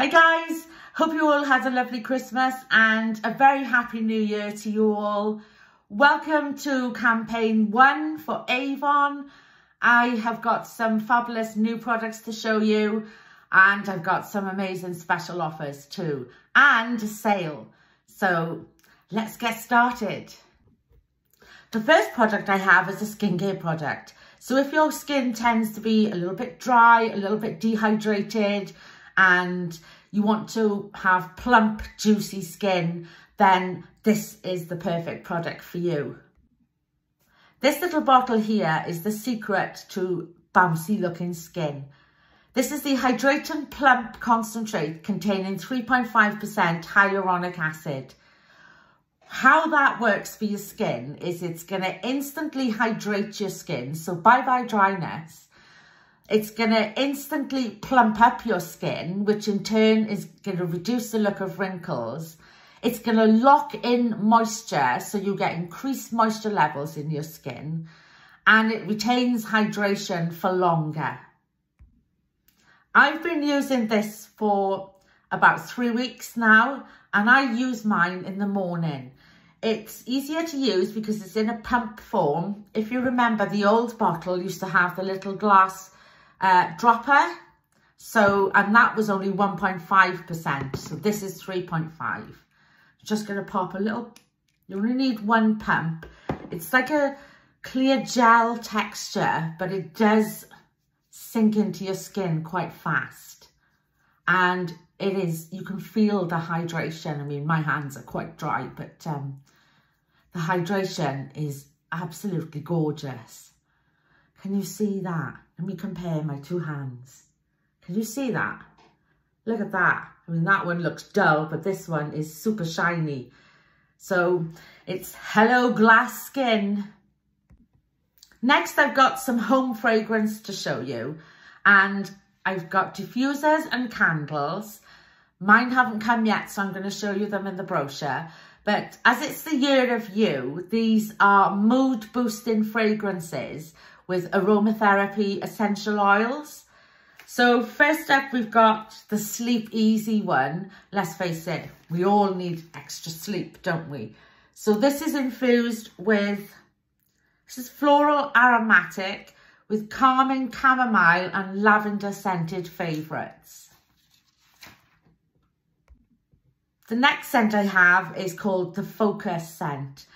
Hi guys, hope you all had a lovely Christmas and a very happy new year to you all. Welcome to campaign one for Avon. I have got some fabulous new products to show you and I've got some amazing special offers too and a sale. So let's get started. The first product I have is a skincare product. So if your skin tends to be a little bit dry, a little bit dehydrated, and you want to have plump, juicy skin, then this is the perfect product for you. This little bottle here is the secret to bouncy looking skin. This is the Hydrating Plump Concentrate containing 3.5% hyaluronic acid. How that works for your skin is it's going to instantly hydrate your skin. So bye-bye dryness it's going to instantly plump up your skin, which in turn is going to reduce the look of wrinkles. It's going to lock in moisture, so you get increased moisture levels in your skin. And it retains hydration for longer. I've been using this for about three weeks now, and I use mine in the morning. It's easier to use because it's in a pump form. If you remember, the old bottle used to have the little glass uh, dropper. So, and that was only 1.5%. So this is 3.5. Just going to pop a little, you only need one pump. It's like a clear gel texture, but it does sink into your skin quite fast. And it is, you can feel the hydration. I mean, my hands are quite dry, but um, the hydration is absolutely gorgeous. Can you see that? Let me compare my two hands. Can you see that? Look at that. I mean, that one looks dull, but this one is super shiny. So it's Hello Glass Skin. Next, I've got some home fragrance to show you. And I've got diffusers and candles. Mine haven't come yet, so I'm going to show you them in the brochure. But as it's the year of you, these are mood boosting fragrances with aromatherapy essential oils. So first up, we've got the Sleep Easy one. Let's face it, we all need extra sleep, don't we? So this is infused with, this is floral aromatic with calming chamomile and lavender scented favourites. The next scent I have is called the Focus scent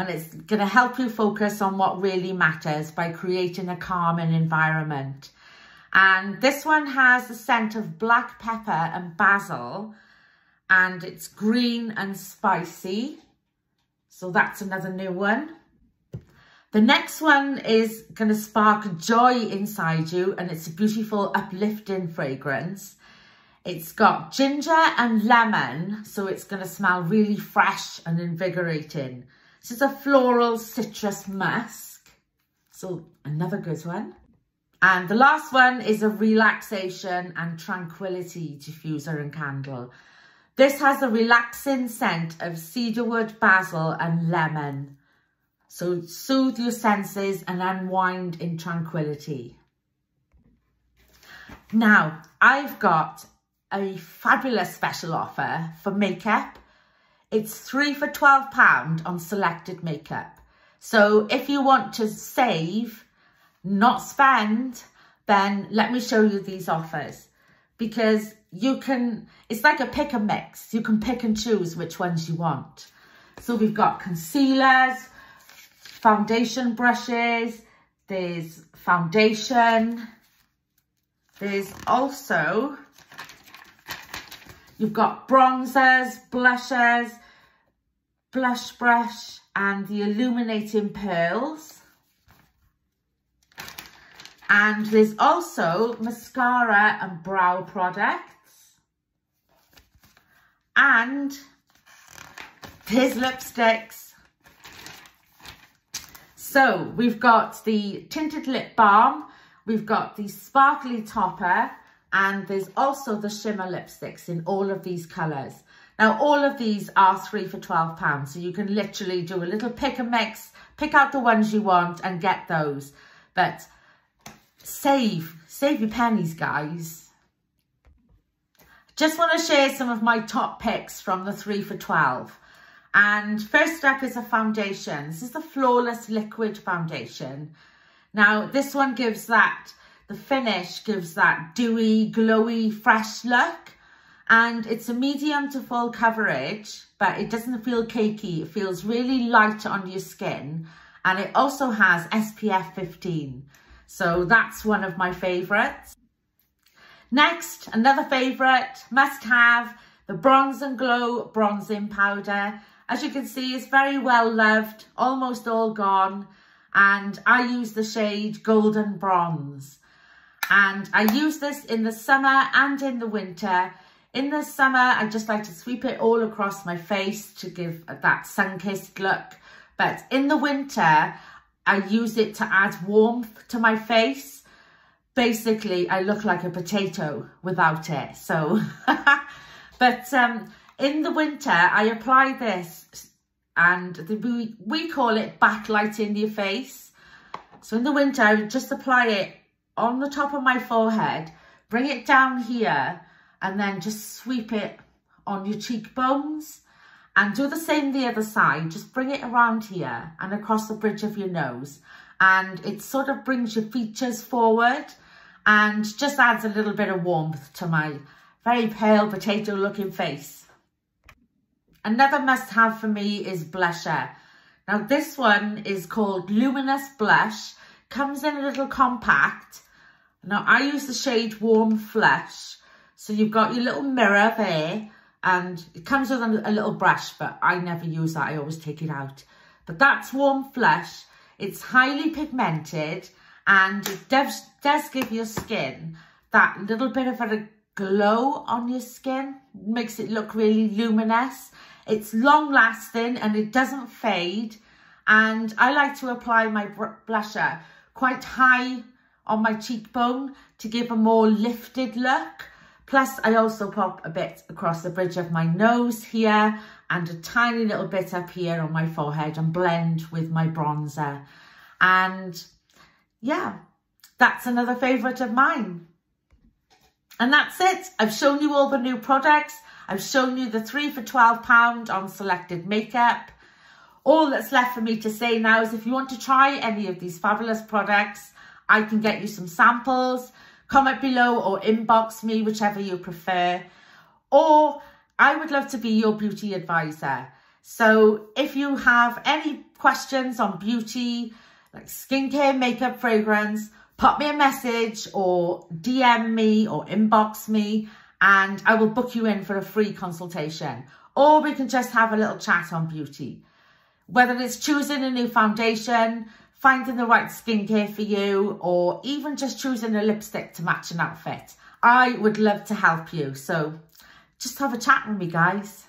and it's going to help you focus on what really matters by creating a calming environment. And this one has the scent of black pepper and basil and it's green and spicy. So that's another new one. The next one is going to spark joy inside you and it's a beautiful uplifting fragrance. It's got ginger and lemon, so it's going to smell really fresh and invigorating. This is a floral citrus mask. So another good one. And the last one is a relaxation and tranquility diffuser and candle. This has a relaxing scent of cedarwood, basil and lemon. So soothe your senses and unwind in tranquility. Now, I've got a fabulous special offer for makeup it's three for £12 on selected makeup. So if you want to save, not spend, then let me show you these offers. Because you can, it's like a pick and mix. You can pick and choose which ones you want. So we've got concealers, foundation brushes, there's foundation, there's also, you've got bronzers, blushers, blush brush and the illuminating pearls. And there's also mascara and brow products. And there's lipsticks. So we've got the tinted lip balm, we've got the sparkly topper, and there's also the shimmer lipsticks in all of these colours. Now, all of these are three for £12, so you can literally do a little pick and mix, pick out the ones you want and get those. But save, save your pennies, guys. just want to share some of my top picks from the 3 for 12. And first up is a foundation. This is the Flawless Liquid Foundation. Now, this one gives that, the finish gives that dewy, glowy, fresh look. And it's a medium to full coverage, but it doesn't feel cakey. It feels really light on your skin. And it also has SPF 15. So that's one of my favourites. Next, another favourite, must have, the Bronze and Glow Bronzing Powder. As you can see, it's very well loved, almost all gone. And I use the shade Golden Bronze. And I use this in the summer and in the winter. In the summer, I just like to sweep it all across my face to give that sun-kissed look. But in the winter, I use it to add warmth to my face. Basically, I look like a potato without it. So, but um, in the winter, I apply this and the, we, we call it backlighting your face. So in the winter, I would just apply it on the top of my forehead, bring it down here, and then just sweep it on your cheekbones and do the same the other side. Just bring it around here and across the bridge of your nose. And it sort of brings your features forward and just adds a little bit of warmth to my very pale potato looking face. Another must have for me is blusher. Now this one is called Luminous Blush. Comes in a little compact. Now I use the shade Warm Flush. So you've got your little mirror there and it comes with a, little brush, but I never use that. I always take it out. But that's Warm Flush. It's highly pigmented and it does, does give your skin that little bit of a glow on your skin. Makes it look really luminous. It's long lasting and it doesn't fade. And I like to apply my blusher quite high on my cheekbone to give a more lifted look. Plus, I also pop a bit across the bridge of my nose here and a tiny little bit up here on my forehead and blend with my bronzer. And yeah, that's another favourite of mine. And that's it. I've shown you all the new products. I've shown you the three for £12 on selected makeup. All that's left for me to say now is if you want to try any of these fabulous products, I can get you some samples comment below or inbox me, whichever you prefer. Or I would love to be your beauty advisor. So if you have any questions on beauty, like skincare, makeup, fragrance, pop me a message or DM me or inbox me and I will book you in for a free consultation. Or we can just have a little chat on beauty. Whether it's choosing a new foundation, finding the right skincare for you, or even just choosing a lipstick to match an outfit. I would love to help you. So just have a chat with me, guys.